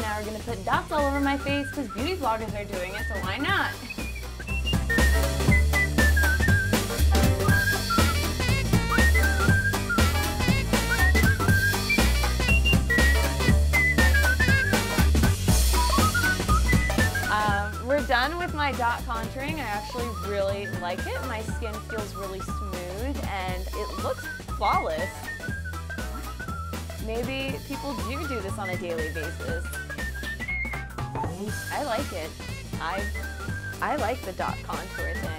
are gonna put dots all over my face because beauty vloggers are doing it, so why not? Um, we're done with my dot contouring. I actually really like it. My skin feels really smooth and it looks flawless. Maybe people do do this on a daily basis. I like it. I I like the dot contour thing.